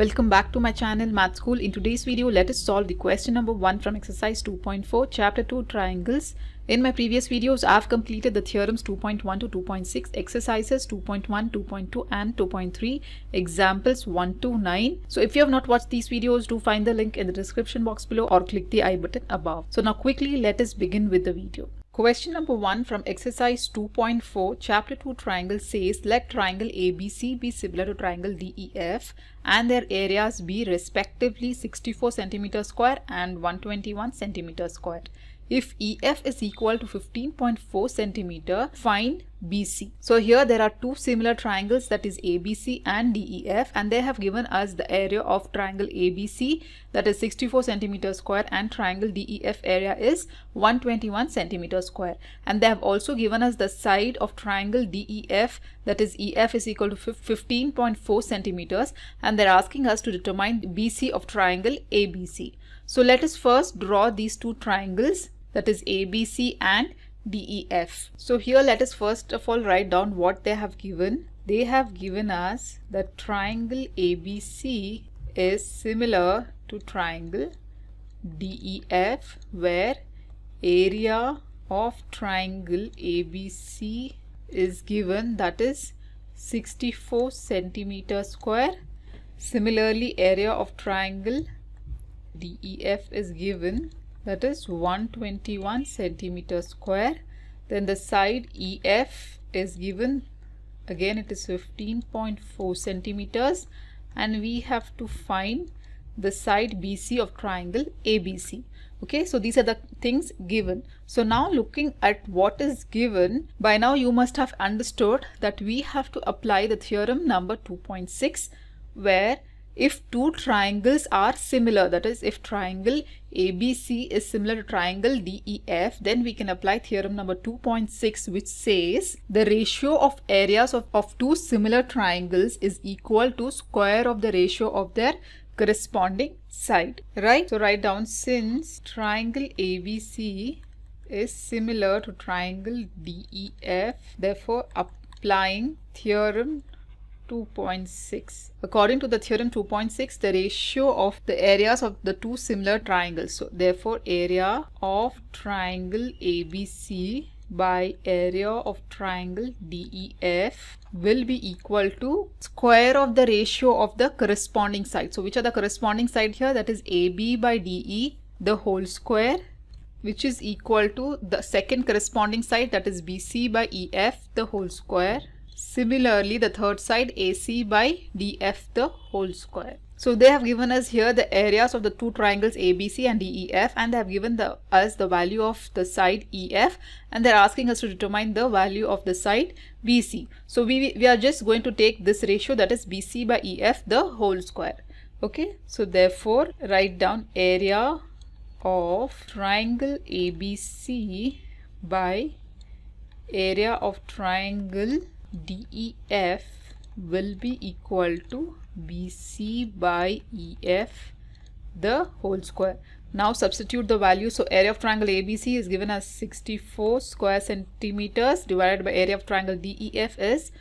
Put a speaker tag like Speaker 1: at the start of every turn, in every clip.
Speaker 1: Welcome back to my channel Math School. In today's video, let us solve the question number 1 from exercise 2.4 chapter 2 triangles. In my previous videos, I have completed the theorems 2.1 to 2.6, exercises 2.1, 2.2 and 2.3, examples 1 to 9. So if you have not watched these videos, do find the link in the description box below or click the I button above. So now quickly let us begin with the video. Question number 1 from exercise 2.4 chapter 2 triangle says let triangle ABC be similar to triangle DEF and their areas be respectively 64 centimeter square and 121 centimeter square. If EF is equal to 15.4 centimeter, find BC. So here there are two similar triangles that is ABC and DEF and they have given us the area of triangle ABC that is 64 centimeter square and triangle DEF area is 121 centimeter square and they have also given us the side of triangle DEF that is EF is equal to 15.4 centimeters and they're asking us to determine BC of triangle ABC. So let us first draw these two triangles that is ABC and DEF. So here let us first of all write down what they have given. They have given us that triangle ABC is similar to triangle DEF where area of triangle ABC is given that is 64 centimeter square. Similarly area of triangle DEF is given that is 121 centimeter square. Then the side EF is given. Again it is 15.4 centimeters. And we have to find the side BC of triangle ABC okay so these are the things given. So now looking at what is given by now you must have understood that we have to apply the theorem number 2.6 where if two triangles are similar that is if triangle ABC is similar to triangle DEF then we can apply theorem number 2.6 which says the ratio of areas of, of two similar triangles is equal to square of the ratio of their corresponding side right? So write down since triangle ABC is similar to triangle DEF therefore applying theorem 2.6. According to the theorem 2.6, the ratio of the areas of the two similar triangles. So, therefore, area of triangle ABC by area of triangle DEF will be equal to square of the ratio of the corresponding side. So, which are the corresponding side here? That is AB by DE the whole square which is equal to the second corresponding side that is BC by EF the whole square Similarly, the third side AC by DF the whole square. So they have given us here the areas of the two triangles ABC and DEF and they have given the, us the value of the side EF and they're asking us to determine the value of the side BC. So we, we are just going to take this ratio that is BC by EF the whole square. Okay, so therefore write down area of triangle ABC by area of triangle DEF will be equal to BC by EF the whole square. Now substitute the value. So area of triangle ABC is given as 64 square centimeters divided by area of triangle DEF is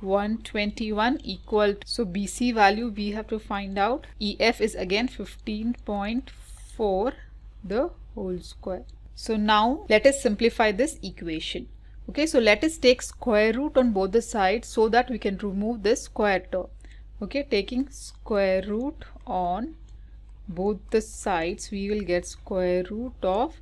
Speaker 1: 121 equal to, so BC value we have to find out EF is again 15.4 the whole square. So now let us simplify this equation. Okay, so let us take square root on both the sides so that we can remove this square term. Okay, taking square root on both the sides, we will get square root of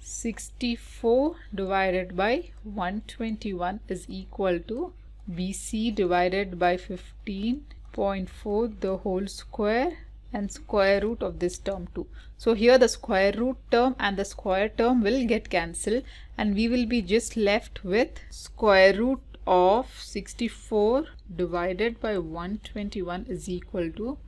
Speaker 1: 64 divided by 121 is equal to BC divided by 15.4 the whole square and square root of this term too. So here the square root term and the square term will get cancelled and we will be just left with square root of 64 divided by 121 is equal to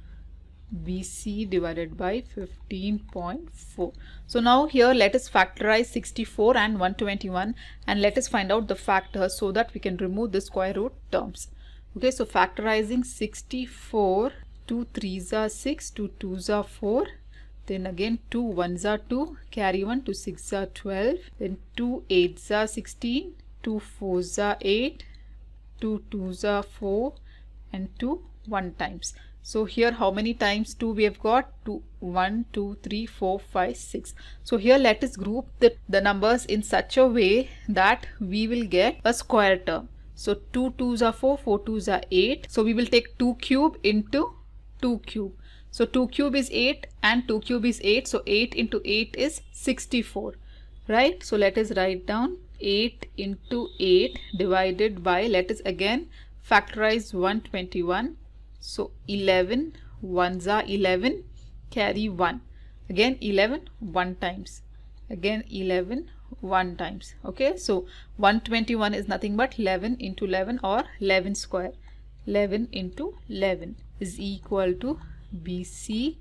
Speaker 1: BC divided by 15.4. So now here let us factorize 64 and 121 and let us find out the factors so that we can remove the square root terms. Okay, so factorizing 64 2 3s are 6, 2 2s are 4, then again 2 1s are 2, carry 1, 2 6s are 12, then 2 8s are 16, 2 4s are 8, 2 2s are 4 and 2 1 times. So here how many times 2 we have got? 2, 1, 2, 3, 4, 5, 6. So here let us group the, the numbers in such a way that we will get a square term. So 2 2s are 4, 4 2s are 8. So we will take 2 cube into 2 cube. So 2 cube is 8 and 2 cube is 8. So 8 into 8 is 64. Right? So let us write down 8 into 8 divided by, let us again factorize 121 so 11 ones are 11 carry 1 again 11 1 times again 11 1 times okay so 121 is nothing but 11 into 11 or 11 square 11 into 11 is equal to BC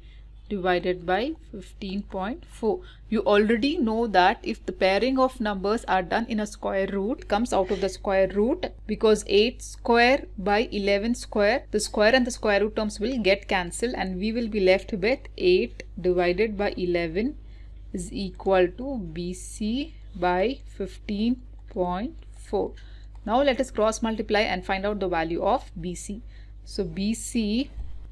Speaker 1: divided by 15.4. You already know that if the pairing of numbers are done in a square root comes out of the square root because 8 square by 11 square the square and the square root terms will get cancelled and we will be left with 8 divided by 11 is equal to BC by 15.4. Now let us cross multiply and find out the value of BC. So BC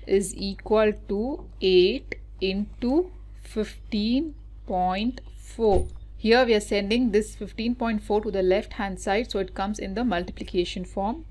Speaker 1: is equal to 8 into 15.4 here we are sending this 15.4 to the left hand side so it comes in the multiplication form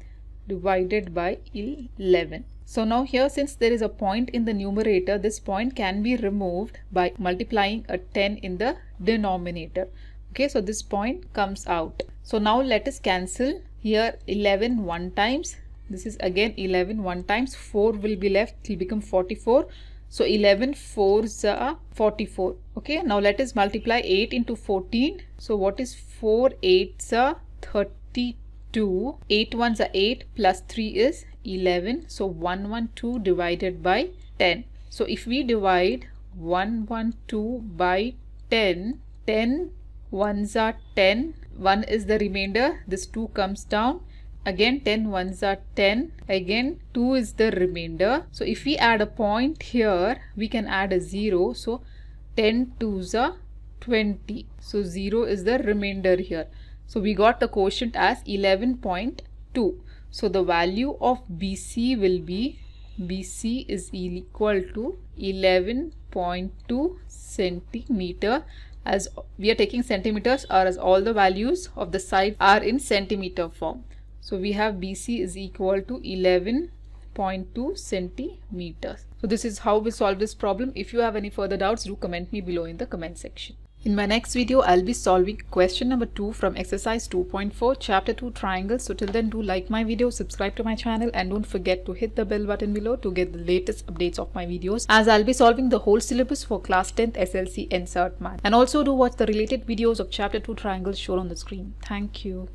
Speaker 1: divided by 11 so now here since there is a point in the numerator this point can be removed by multiplying a 10 in the denominator. Okay so this point comes out. So now let us cancel here 11 one times this is again 11 one times 4 will be left will become 44 so 11 4s are 44. Okay, now let us multiply 8 into 14. So what is 4 8s are 32. 8 ones are 8 plus 3 is 11. So 112 divided by 10. So if we divide 112 by 10, 10 ones are 10. 1 is the remainder. This 2 comes down again 10 ones are 10 again 2 is the remainder. So if we add a point here we can add a 0 so 10 twos are 20 so 0 is the remainder here. So we got the quotient as 11.2 so the value of BC will be BC is equal to 11.2 centimeter. As we are taking centimeters or as all the values of the side are in centimeter form. So we have BC is equal to 11.2 centimeters. So this is how we solve this problem. If you have any further doubts, do comment me below in the comment section. In my next video, I'll be solving question number 2 from exercise 2.4 chapter 2 triangles. So till then do like my video, subscribe to my channel and don't forget to hit the bell button below to get the latest updates of my videos as I'll be solving the whole syllabus for class 10th SSLC NCERT Math. And also do watch the related videos of chapter 2 triangles shown on the screen. Thank you.